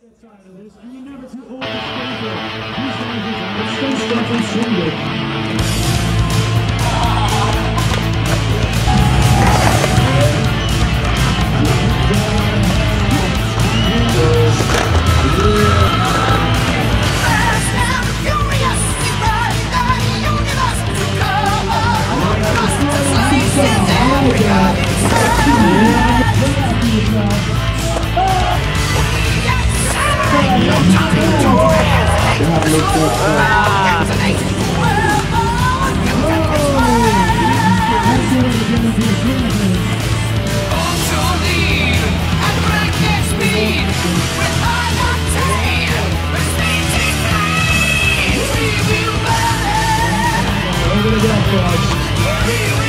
And you're never too old to stay good. Over the golf club.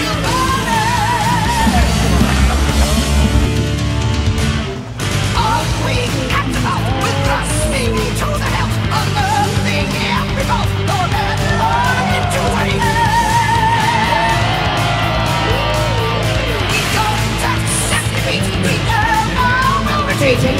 That's